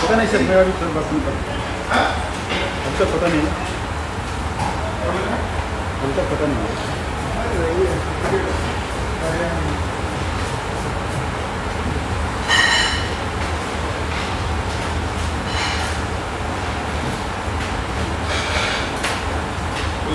پتا نہیں سر میرا بھی سر بات نہیں کرتا ہم سب پتہ نہیں ہم سب پتہ نہیں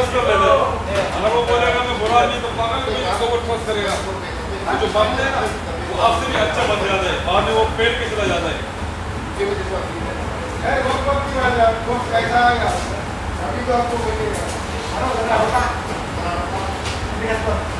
ٹھوس کر لیتا ہے اگر وہ بولے گا میں برا نہیں تو پاگل بھی اس کو ٹھوس کرے گا وہ جو بند ہے نا وہ آپ سے بھی اچھا بن جاتا ہے بعد میں وہ پیٹ کے چلا جاتا ہے وقت